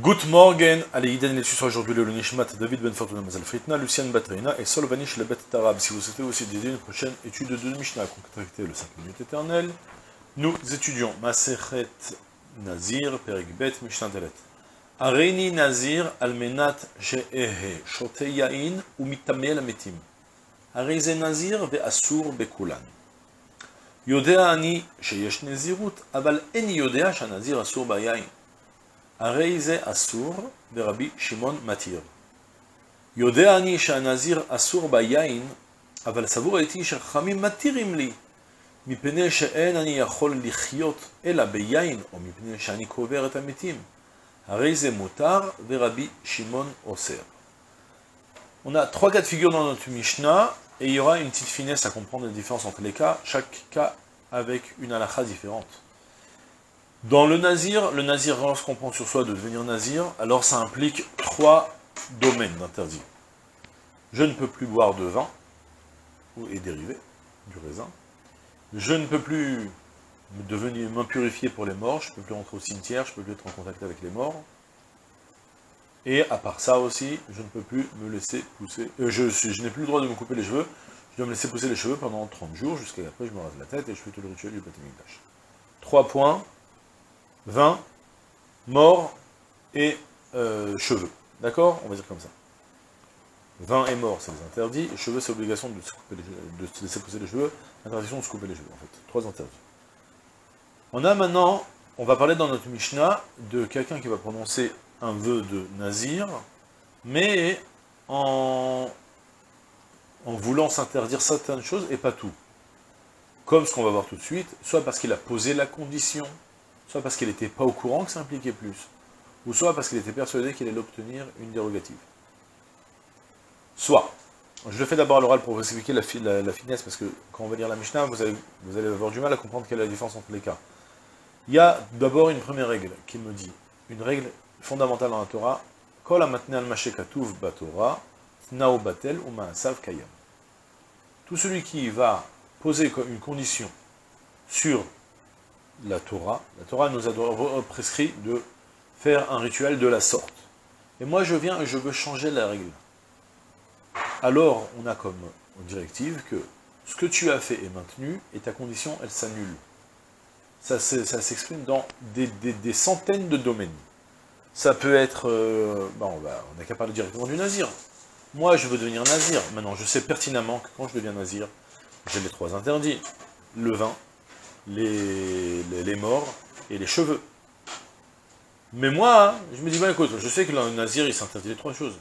Good morning, allez, Iden les sur aujourd'hui le Nishmat, David Ben Fortuna Mazal Fritna, Lucien Batraina et Solvanish Lebet Tarab. Si vous souhaitez aussi dédier une prochaine étude de Mishnah, contractée le 5 minutes éternelles, nous étudions Masechet Nazir, Perigbet, Mishnah Delet. Areni Nazir, Almenat Sheehe, Shote Yain, ou Mitamel Metim. Areze Nazir, Ve Asur Bekulan. Yodea Ani, Sheyesh Nezirut, Aval Eni Yodea, Shanazir Asur Bayain. הרי זה אסור ברבי שמעון מתיר. יודע אני שהנזיר אסור ביין, אבל סבור הייתי שחכמים מתירים לי, מפני שאין אני יכול לחיות אלא ביין, או מפני שאני קובר את המתים. הרי זה מותר, ורבי שמעון אוסר. On a trois cas de figure dans notre Mishnah, et il y aura une petite finesse à comprendre les différences entre les cas, chaque cas avec une halakha différente. Dans le nazir, le nazir, lorsqu'on prend sur soi de devenir nazir, alors ça implique trois domaines d'interdit. Je ne peux plus boire de vin, et dérivé, du raisin. Je ne peux plus devenir m'impurifier pour les morts, je ne peux plus rentrer au cimetière, je ne peux plus être en contact avec les morts. Et à part ça aussi, je ne peux plus me laisser pousser, euh, je, je n'ai plus le droit de me couper les cheveux, je dois me laisser pousser les cheveux pendant 30 jours, jusqu'à après je me rase la tête et je fais tout le rituel du Batimikdash. Trois points, vin, mort et euh, cheveux. D'accord? On va dire comme ça. Vin et mort, c'est les interdits, cheveux, c'est obligation de se, laisser pousser les cheveux, interdiction de se couper les cheveux, en fait. Trois interdits. On a maintenant, on va parler dans notre Mishnah de quelqu'un qui va prononcer un vœu de nazir, mais en voulant s'interdire certaines choses et pas tout. Comme ce qu'on va voir tout de suite, soit parce qu'il a posé la condition, soit parce qu'il n'était pas au courant que ça impliquait plus, ou soit parce qu'il était persuadé qu'il allait obtenir une dérogative. Soit, je le fais d'abord à l'oral pour vous expliquer la, finesse, parce que quand on va lire la Mishnah, vous allez, vous allez avoir du mal à comprendre quelle est la différence entre les cas. Il y a d'abord une première règle qui me dit, une règle fondamentale dans la Torah, Kol al batora, nao batel ou kayam. Tout celui qui va poser une condition sur la Torah, la Torah nous a prescrit de faire un rituel de la sorte. Et moi je viens et je veux changer la règle. Alors on a comme directive que ce que tu as fait est maintenu et ta condition elle s'annule. Ça, s'exprime dans des, centaines de domaines. Ça peut être, euh, bah, on est capable directement du nazir. Moi, je veux devenir nazir. Maintenant, je sais pertinemment que quand je deviens nazir, j'ai les trois interdits. Le vin, les, les, morts et les cheveux. Mais moi, je me dis, bah écoute, je sais que le nazir, il s'interdit les trois choses.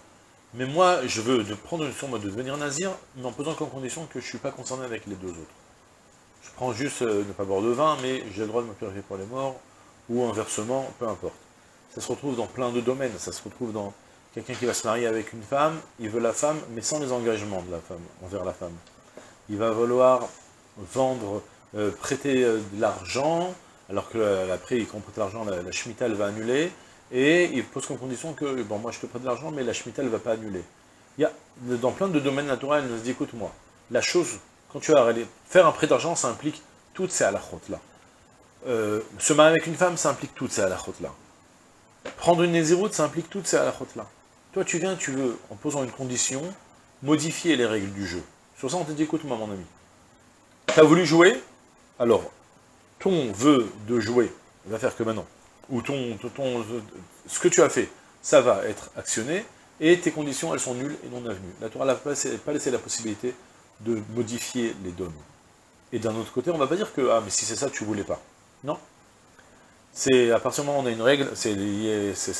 Mais moi, je veux de prendre une somme de devenir nazir, mais en posant comme condition que je ne suis pas concerné avec les deux autres. Je prends juste euh, ne pas boire de vin, mais j'ai le droit de me purifier pour les morts, ou inversement, peu importe. Ça se retrouve dans plein de domaines, ça se retrouve dans quelqu'un qui va se marier avec une femme, il veut la femme, mais sans les engagements de la femme, envers la femme. Il va vouloir vendre, euh, prêter euh, de l'argent, alors que euh, après, il prête l'argent, la, la va annuler, et il pose comme condition que, bon, moi je te prête de l'argent, mais la Shemitah, elle ne va pas annuler. Il y a, dans plein de domaines naturels, elle nous dit, écoute-moi, la chose, quand tu vas faire un prêt d'argent, ça implique toutes ces halakhot-là. Se marier avec une femme, ça implique toutes ces halakhot-là. Prendre une nésiroute, ça implique toutes ces halakhot-là. Toi, tu viens, tu veux, en posant une condition, modifier les règles du jeu. Sur ça, on te dit, écoute-moi, mon ami. Tu as voulu jouer Alors, ton vœu de jouer va faire que maintenant, ou ton, ton, ce que tu as fait, ça va être actionné, et tes conditions, elles sont nulles et non avenues. La Torah n'a pas, pas laissé la possibilité de modifier les données. Et d'un autre côté, on ne va pas dire que, ah, mais si c'est ça, tu voulais pas. Non. C'est, à partir du moment où on a une règle, c'est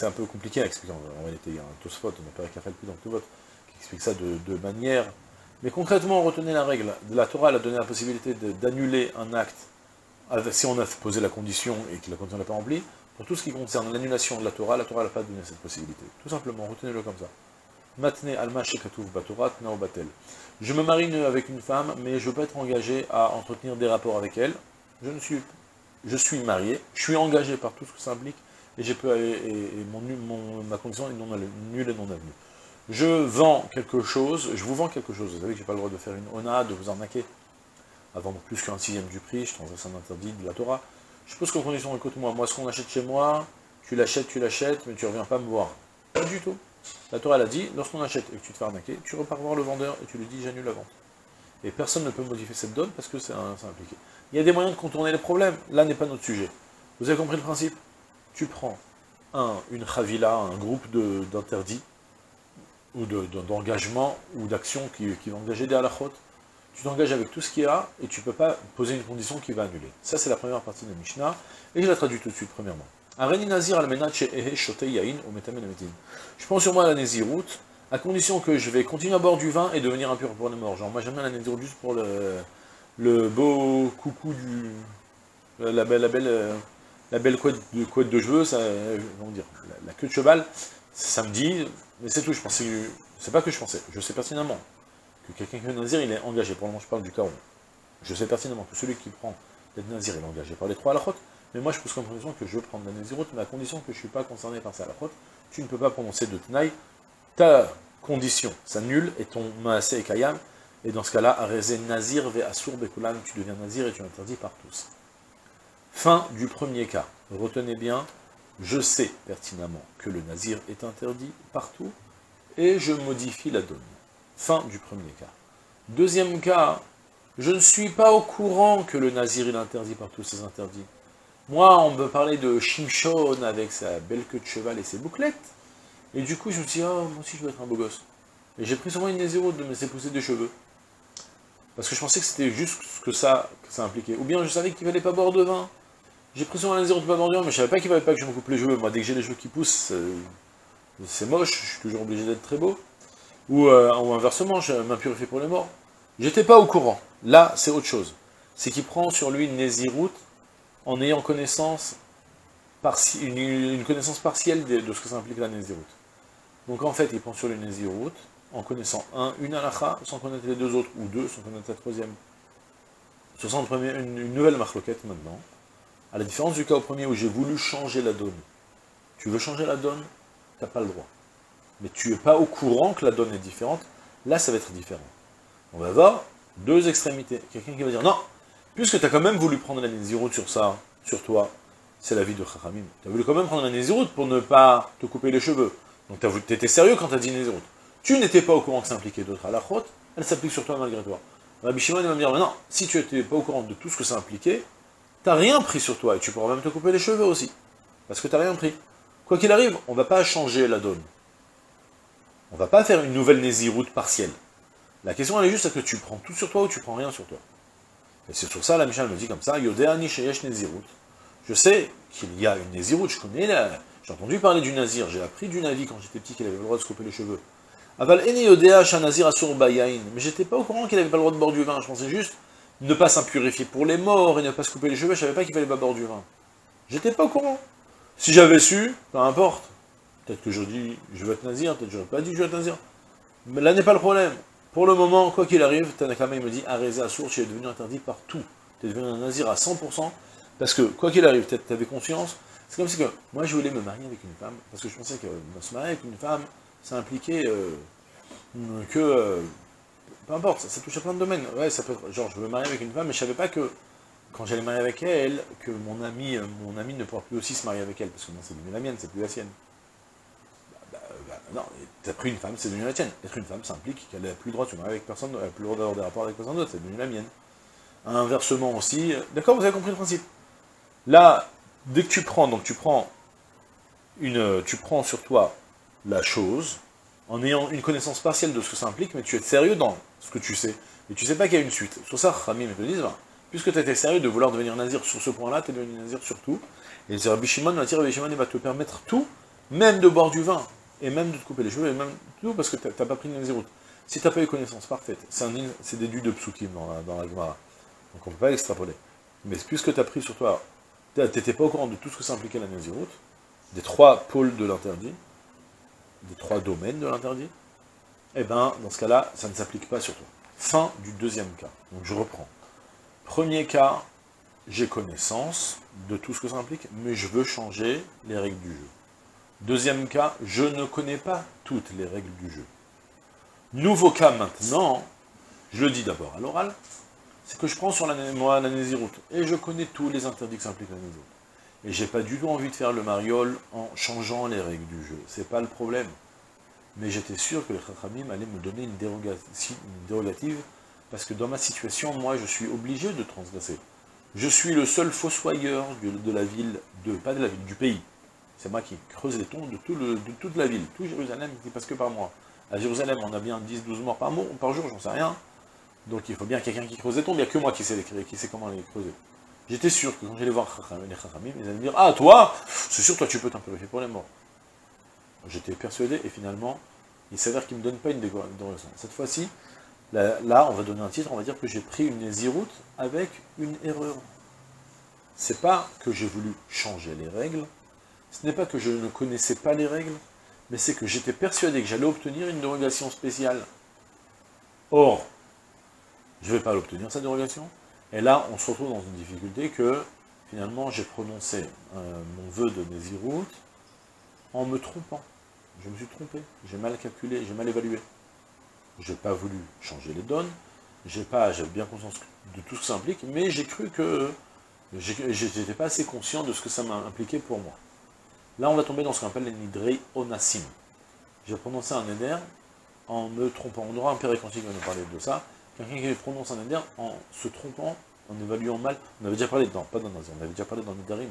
un peu compliqué à expliquer. En réalité, il y a un Tosfot, on n'a pas plus dans tout votre, qui explique ça de manière. Mais concrètement, retenez la règle. La Torah a donné la possibilité d'annuler un acte si on a posé la condition et que la condition n'est pas remplie. Pour tout ce qui concerne l'annulation de la Torah, la Torah n'a pas donné cette possibilité. Tout simplement, retenez-le comme ça. Matne alma batorat nao batel. Je me marie avec une femme, mais je peux être engagé à entretenir des rapports avec elle. Je ne suis, je marié, je suis engagé par tout ce que ça implique, et, j'ai et, et ma condition est nulle et non avenue. Je vends quelque chose, je vous vends quelque chose, vous savez que j'ai pas le droit de faire une ona, de vous arnaquer, à vendre plus qu'un sixième du prix, je transgresse un interdit de la Torah. Je pose comme condition, écoute-moi, moi ce qu'on achète chez moi, tu l'achètes, tu l'achètes, mais tu reviens pas me voir. Pas du tout. La Torah, elle a dit, lorsqu'on achète et que tu te fais arnaquer, tu repars voir le vendeur et tu lui dis, j'annule la vente. Et personne ne peut modifier cette donne parce que c'est impliqué. Il y a des moyens de contourner les problèmes. Là n'est pas notre sujet. Vous avez compris le principe? Tu prends un, une chavila, un groupe d'interdits, ou d'engagement, ou d'actions qui, qui vont engager des halachot. Tu t'engages avec tout ce qu'il y a, et tu ne peux pas poser une condition qui va annuler. Ça, c'est la première partie de la Mishnah, et je la traduis tout de suite, premièrement. Je prends sur moi la Nézirut, à condition que je vais continuer à boire du vin et devenir impur pour les morts. Genre, moi j'aime bien la Nézirut juste pour le, le beau coucou du... la belle, la belle, la belle couette, de, couette de cheveux, ça, dire, la, queue de cheval, samedi, mais c'est tout, je pensais, c'est pas que je pensais, je sais pertinemment que quelqu'un qui est nazir, il est engagé, pour le moment je parle du caron. Je sais pertinemment que celui qui prend d'être nazir, il est engagé par les trois halachot, mais moi je pose comme condition que je veux prendre la naziroute, mais à condition que je ne suis pas concerné par ça halachot, tu ne peux pas prononcer de tenaille, ta condition s'annule, et ton maasé est kayam, et dans ce cas-là, arezé nazir ve asur bekulan, tu deviens nazir et tu es interdit par tous. Fin du premier cas. Retenez bien, je sais pertinemment que le nazir est interdit partout, et je modifie la donne. Fin du premier cas. Deuxième cas, je ne suis pas au courant que le nazir est interdit par tous ces interdits. Moi, on me parlait de Shimshon avec sa belle queue de cheval et ses bouclettes, et du coup, je me suis dit, oh, moi aussi je veux être un beau gosse. Et j'ai pris moi une nézéro de me laisser pousser des cheveux. Parce que je pensais que c'était juste ce que ça, impliquait. Ou bien je savais qu'il fallait pas boire de vin. J'ai pris sur un zéro de vin, mais je savais pas qu'il fallait pas que je me coupe les cheveux. Moi, dès que j'ai les cheveux qui poussent, c'est moche, je suis toujours obligé d'être très beau. Ou, euh, ou inversement, je m'impurifie pour les morts. J'étais pas au courant. Là, c'est autre chose. C'est qu'il prend sur lui une nésiroute en ayant connaissance, une, une, connaissance partielle de, ce que ça implique la nésiroute. Donc en fait, il prend sur lui une nésiroute, en connaissant un, une halakha, sans connaître les deux autres, ou deux, sans connaître la troisième. Ce sent une, une nouvelle marloquette maintenant, à la différence du cas au premier où j'ai voulu changer la donne. Tu veux changer la donne, tu n'as pas le droit. Mais tu n'es pas au courant que la donne est différente, là ça va être différent. On va avoir deux extrémités. Quelqu'un qui va dire, non, puisque tu as quand même voulu prendre la Néziroute sur ça, sur toi, c'est la vie de Chachamim. Tu as voulu quand même prendre la Néziroute pour ne pas te couper les cheveux. Donc tu étais sérieux quand tu as dit Néziroute. Tu n'étais pas au courant que ça impliquait d'autres à la elle s'applique sur toi malgré toi. Rabbi Shimon va me dire, non, si tu n'étais pas au courant de tout ce que ça impliquait, tu n'as rien pris sur toi, et tu pourras même te couper les cheveux aussi. Parce que tu n'as rien pris. Quoi qu'il arrive, on ne va pas changer la donne. On ne va pas faire une nouvelle nésiroute partielle. La question, elle est juste, est-ce que tu prends tout sur toi ou tu prends rien sur toi Et c'est sur ça, la Michel me dit comme ça, Yodéani Sheyesh Néziroute. Je sais qu'il y a une nésiroute, je connais la... J'ai entendu parler du nazir, j'ai appris du navi quand j'étais petit qu'il avait le droit de se couper les cheveux. Aval Shanazir Asur Mais j'étais pas au courant qu'il avait pas le droit de boire du vin, je pensais juste ne pas s'impurifier pour les morts et ne pas se couper les cheveux, je savais pas qu'il fallait pas boire du vin. J'étais pas au courant. Si j'avais su, peu importe. Peut-être que je dis je veux être nazir, peut-être que j'aurais pas dit que je veux être nazir. Mais là n'est pas le problème. Pour le moment, quoi qu'il arrive, Tanakama il me dit Arrêtez Assour, tu es devenu interdit partout. Tu es devenu un nazir à 100%, parce que quoi qu'il arrive, peut-être tu avais conscience. C'est comme si que moi je voulais me marier avec une femme, parce que je pensais que se marier avec une femme, ça impliquait euh, que, euh, peu importe, ça, touche à plein de domaines. Ouais, ça peut genre, je veux me marier avec une femme, mais je savais pas que, quand j'allais marier avec elle, que mon ami, euh, mon ne pourra plus aussi se marier avec elle, parce que non, c'est devenu la mienne, c'est plus la sienne. Bah, bah, bah non, t'as pris une femme, c'est devenu la tienne. Être une femme, ça implique qu'elle n'a plus le droit de se marier avec personne, elle n'a plus le droit d'avoir des rapports avec personne d'autre, c'est devenu la mienne. Inversement aussi, d'accord, vous avez compris le principe. Là, dès que tu prends, donc tu prends une, tu prends sur toi la chose, en ayant une connaissance partielle de ce que ça implique, mais tu es sérieux dans ce que tu sais, et tu sais pas qu'il y a une suite. Sur ça, Rami me dit, ben, puisque tu étais sérieux de vouloir devenir nazir sur ce point-là, tu es devenu nazir sur tout, et Shimon, Rabbi Shimon, il va te permettre tout, même de boire du vin, et même de te couper les cheveux, et même tout, parce que tu n'as pas pris de naziroute. Si tu n'as pas eu connaissance parfaite, c'est déduit de psukim dans la, dans la Gemara, donc on ne peut pas extrapoler. Mais puisque tu as pris sur toi, tu n'étais pas au courant de tout ce que ça impliquait la naziroute, des trois pôles de l'interdit, des trois domaines de l'interdit, eh bien, dans ce cas-là, ça ne s'applique pas sur toi. Fin du deuxième cas. Donc je reprends. Premier cas, j'ai connaissance de tout ce que ça implique, mais je veux changer les règles du jeu. Deuxième cas, je ne connais pas toutes les règles du jeu. Nouveau cas maintenant, je le dis d'abord à l'oral, c'est que je prends sur la, moi la et je connais tous les interdits que ça implique la nésiroute. Et j'ai pas du tout envie de faire le mariole en changeant les règles du jeu. C'est pas le problème. Mais j'étais sûr que les Chachamim allaient me donner une, dérogative, parce que dans ma situation, moi, je suis obligé de transgresser. Je suis le seul fossoyeur de, la ville, pas de la ville, du pays. C'est moi qui creuse les tons de, toute la ville. Tout Jérusalem qui passe que par moi. À Jérusalem, on a bien 10-12 morts par, jour, j'en sais rien. Donc il faut bien quelqu'un qui creuse les tombes, il n'y a que moi qui sais, les, qui sait comment les creuser. J'étais sûr que quand j'allais voir les Chachamim, ils allaient me dire Ah, toi, c'est sûr, toi, tu peux t'en purifier pour les morts. J'étais persuadé, et finalement, il s'avère qu'ils ne me donnent pas une décoration. Cette fois-ci, là, on va donner un titre, on va dire que j'ai pris une Néziroute avec une erreur. C'est pas que j'ai voulu changer les règles, ce n'est pas que je ne connaissais pas les règles, mais c'est que j'étais persuadé que j'allais obtenir une dérogation spéciale. Or, je ne vais pas l'obtenir, cette dérogation, et là, on se retrouve dans une difficulté que, finalement, j'ai prononcé euh, mon vœu de Nézirut en me trompant. Je me suis trompé, j'ai mal calculé, j'ai mal évalué. Je n'ai pas voulu changer les donnes, j'ai pas, j'avais bien conscience de tout ce que ça implique, mais j'ai cru que j'étais pas assez conscient de ce que ça m'a impliqué pour moi. Là, on va tomber dans ce qu'on appelle les nidrei onassim. J'ai prononcé un éder en me trompant. On aura un père qui va nous parler de ça. Quelqu'un qui prononce un éder en se trompant, en évaluant mal. On avait déjà parlé, non, pas dans on avait déjà parlé dans Nidarim.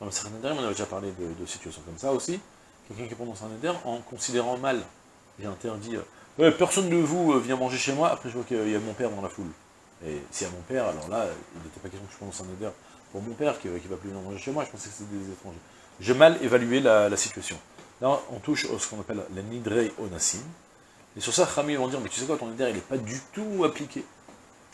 On avait déjà parlé de, situations comme ça aussi. Quelqu'un qui prononce un éder en considérant mal. J'ai interdit, euh, personne de vous euh, vient manger chez moi, après je vois qu'il y a mon père dans la foule. Et s'il y a mon père, alors là, il n'était pas question que je prononce un éder pour mon père qui, ne va plus venir manger chez moi, je pensais que c'était des étrangers. J'ai mal évalué la, situation. Là, on touche à ce qu'on appelle la nidrei onassim, et sur ça, Khamim vont dire, mais tu sais quoi, ton éder, il n'est pas du tout appliqué.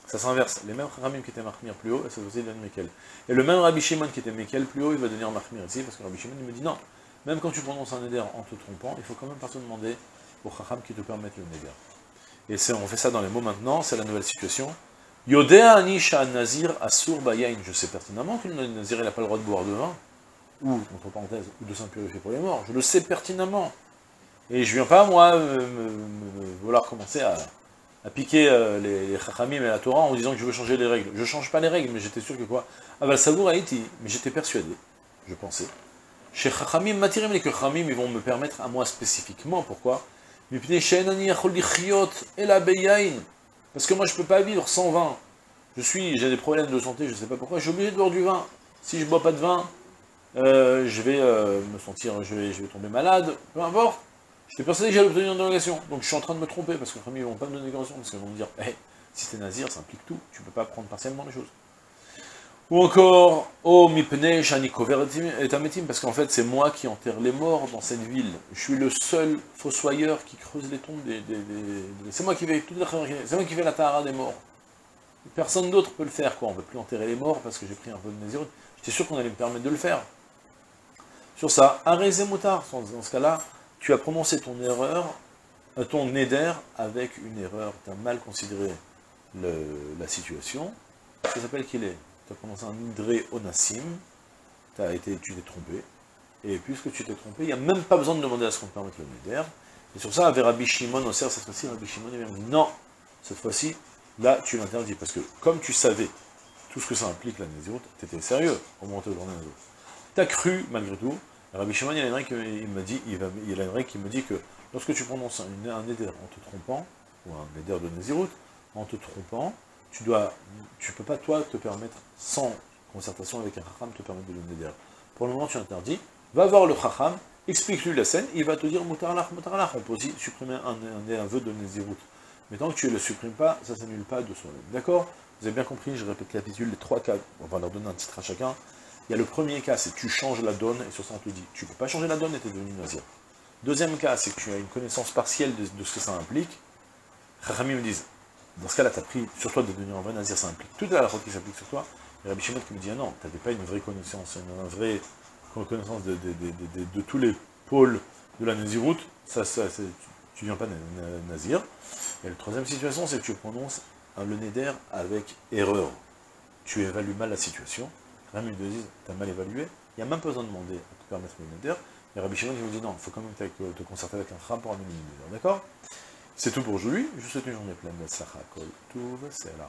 Ça s'inverse. Les mêmes Khamim qui étaient Mahmir plus haut, ça devenir Mekel. Et le même Rabbi Shimon qui était Mekel plus haut, il va devenir Mahmir ici, parce que Rabbi Shimon, il me dit, non, même quand tu prononces un éder en te trompant, il faut quand même pas te demander au Chacham qui te permette le néder. Et on fait ça dans les mots maintenant, c'est la nouvelle situation. Yodea Anisha Nazir Asur Bayain. Je sais pertinemment que le Nazir n'a pas le droit de boire de vin, ou, entre parenthèses, ou de s'impurifier pour les morts. Je le sais pertinemment. Et je viens pas, moi, vouloir commencer à, piquer euh, les, les Chachamim et la Torah en disant que je veux changer les règles. Je change pas les règles, mais j'étais sûr que quoi Ah bah, Sabour a été, mais j'étais persuadé, je pensais. Chez Chachamim, Matirim, les Chachamim, ils vont me permettre à moi spécifiquement, pourquoi? Parce que moi, je peux pas vivre sans vin. Je suis, j'ai des problèmes de santé, je sais pas pourquoi, je suis obligé de boire du vin. Si je bois pas de vin, euh, je vais euh, me sentir, je vais tomber malade, peu importe. J'étais persuadé que j'allais obtenir une dérogation. Donc je suis en train de me tromper, parce que les ils ne vont pas me donner une dérogation, parce qu'ils vont me dire, hey, si t'es nazir, ça implique tout, tu ne peux pas prendre partiellement les choses. Ou encore, oh mipne et parce qu'en fait c'est moi qui enterre les morts dans cette ville. Je suis le seul fossoyeur qui creuse les tombes des... c'est moi qui vais c'est moi qui fais la tahara des morts. Personne d'autre peut le faire, quoi. On ne peut plus enterrer les morts parce que j'ai pris un peu de nazir. J'étais sûr qu'on allait me permettre de le faire. Sur ça, arrêtez motard, dans ce cas-là, tu as prononcé ton erreur, euh, ton éder avec une erreur, tu as mal considéré la situation, ça s'appelle qu'il est. Tu as prononcé un idré onassim, as été, tu t'es trompé, et puisque tu t'es trompé, il n'y a même pas besoin de demander à ce qu'on te permette le néder. Et sur ça, avec Rabbi Shimon, au cette fois-ci, Rabbi Shimon il dit non, cette fois-ci, là, tu l'interdis, parce que comme tu savais tout ce que ça implique la nésiroute, tu étais sérieux au moment de te Tu as cru, malgré tout, Rabbi Shimon, il a qui me dit, il, y a une qui me dit que lorsque tu prononces un, un éder en te trompant, ou un éder de Nézirut, en te trompant, tu dois, tu peux pas toi te permettre, sans concertation avec un chacham, te permettre de le néder. Pour le moment, tu interdis, va voir le chacham, explique-lui la scène, il va te dire mutarlach, mutarlach, on peut aussi supprimer un, un, un vœu de Nézirut. Mais tant que tu ne le supprimes pas, ça ne s'annule pas de soi-même. D'accord? Vous avez bien compris, je répète capitule, les trois cas, on va leur donner un titre à chacun. Il y a le premier cas, c'est tu changes la donne, et sur ça on te dit, tu ne peux pas changer la donne et tu es devenu nazir. Deuxième cas, c'est que tu as une connaissance partielle de, ce que ça implique. Chachami me disent, dans ce cas-là, tu as pris sur toi de devenir un vrai nazir, ça implique toute la route qui s'applique sur toi. Et Rabbi Shimon qui me dit, ah non, tu n'avais pas une vraie connaissance, une, vraie connaissance de, tous les pôles de la naziroute, ça, ça, tu ne viens pas nazir. Et la troisième situation, c'est que tu prononces un le neder avec erreur. Tu évalues mal la situation. Même ils te disent, t'as mal évalué, il n'y a même pas besoin de demander à te permettre neder. Et Rabbi Shimon vous dit non, il faut quand même te concerter avec un ram pour amener le neder. D'accord? C'est tout pour aujourd'hui. Je vous souhaite une journée pleine de Tout c'est là.